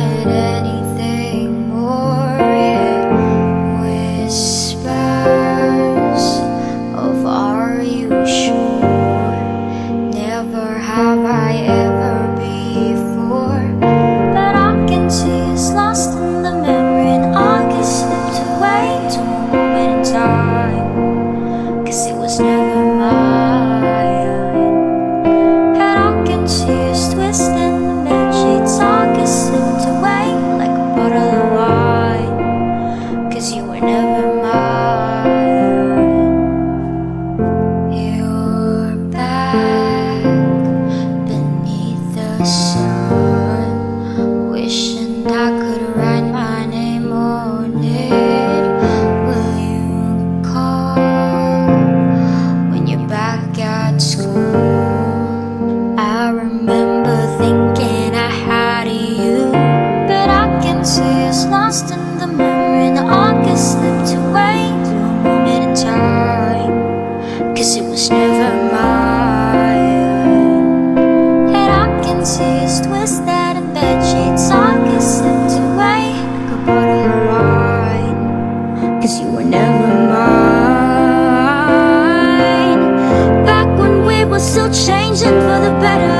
it is. So Twist that and bed sheets all slipped away like a bottle of wine. Cause you were never mine. Back when we were still changing for the better.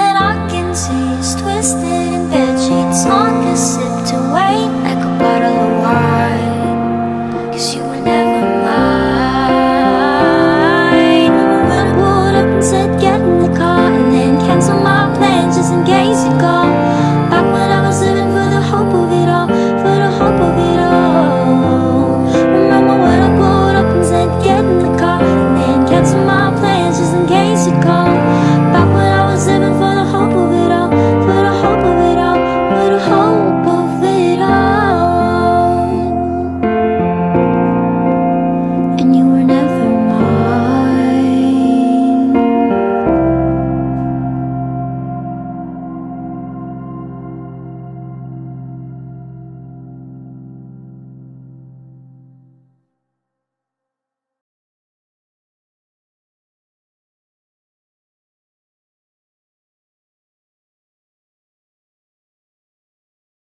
And I can taste twisted bedsheets on cassette